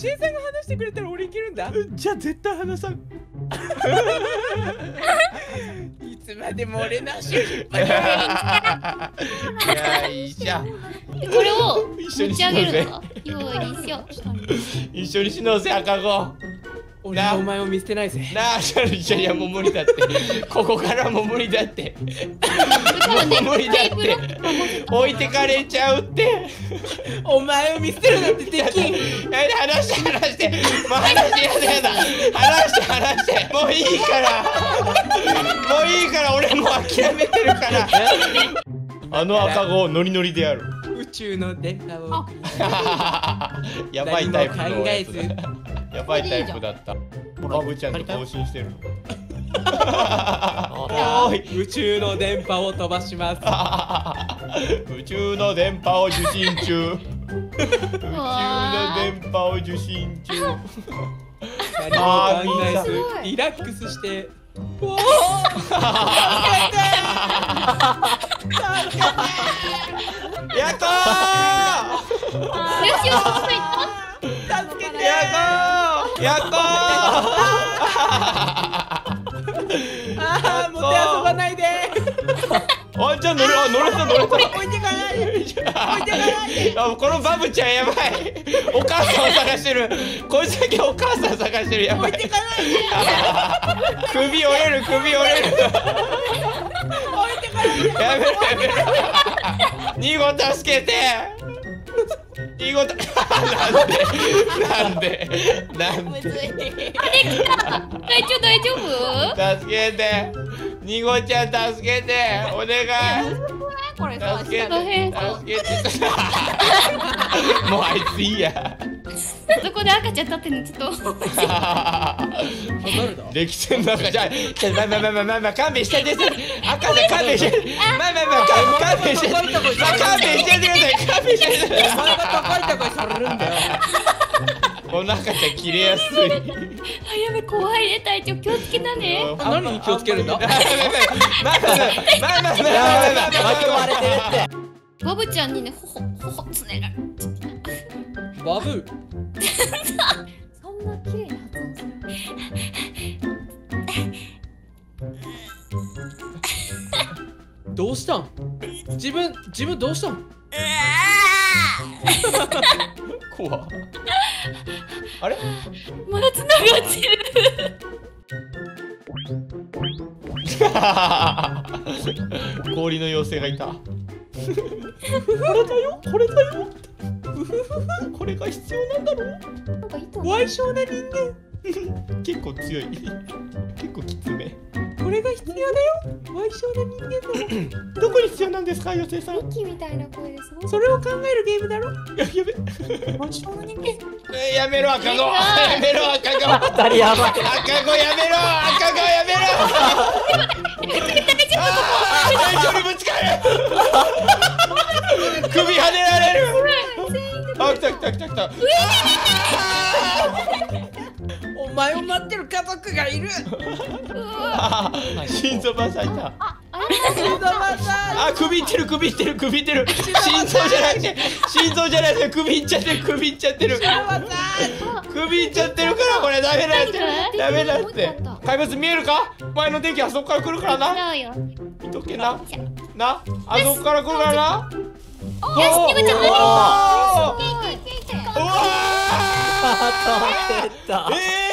しんさんが話してくれたら俺いけるんだ。じゃあ絶対話さん。いつまでも俺の足を引っ張よいしょこれを一緒に持ち上げるのよいしょ一緒に死のうぜ赤子俺はお前を見捨てないぜなあ、シャルいやいやもう無理だって。ここからもう無理だって。もうね無理だって置いてかれちゃうって。お前を見捨てるなんてできんやめて話して話して。もう話してやだやだ。話して話して。もういいから。もういいから俺もう諦めてるから。あの赤子ノリノリでやる。宇宙の電波を やばいタイプの何も考えずやつだ。やばいタイプだった。バブちゃんと更新してる。おーい。宇宙の電波を飛ばします。宇宙の電波を受信中。宇宙の電波を受信中。何も考えずリラックスして。おー。やったー。よしよしやったあーもてあそばないで。ーあじゃあ乗れあ乗れた乗れた置いてかない。で置いてかない。であこのバブちゃんやばい。お母さんを探してる。こいつだけお母さん探してるやばい。置いてかない。で首折れる首折れる。置いてかないで。やめろやめろ。ニゴ助けてニゴたなんで？なんで？なんで？大丈夫大丈夫？助けて。ニゴちゃん助けて。お願い。これさ助けて。助けて。もうあいついいや。そこで赤ちゃん立ってんの？ちょっと。歴史の中じゃちょまあまあまあまあまあまあ勘弁してて赤ちゃん勘弁して。まあまあまあ勘勘弁して。まあ勘弁して でが高い高いされるんだよお腹ちゃ切れやすい。あやべ怖いね隊長気をつけたね。何に気をつけるんだ。ままままままれてって。バブちゃんにねほほほほつねが。バブ。そんな綺麗な。どうしたん？自分自分どうしたん？怖っ。あれ？まだ繋がってる。氷の妖精がいた。これだよ？これだよ？これが必要なんだろう？怖い性な人間。結構強い。結構きつめ。これが必要だよ。怖い性な人間だ どこに必要なんですか妖精さん？ミキみたいな声ですごいそれを考えるゲームだろ。ややめ。怖い性な人間。えーやめろ赤子。やめろ。赤子。当たりやばい。赤子やめろ赤子やめろ。大丈夫ぶつかる首跳ねられる。あ来た来た来た来た。お前を待ってる家族がいる。心臓バサいた。心臓マッサあ首いってる首いってる首いってる。心臓じゃなくて心臓じゃなくて首いっちゃってる首いっちゃってる。首いっちゃってるからこれダメだって。何ダメだって。怪物見えるか？前の電気あそこから来るからな。見とけな。な？あそこから来るからな。よしニコちゃんおー。いけいけいけうわー。当たって た。ーえ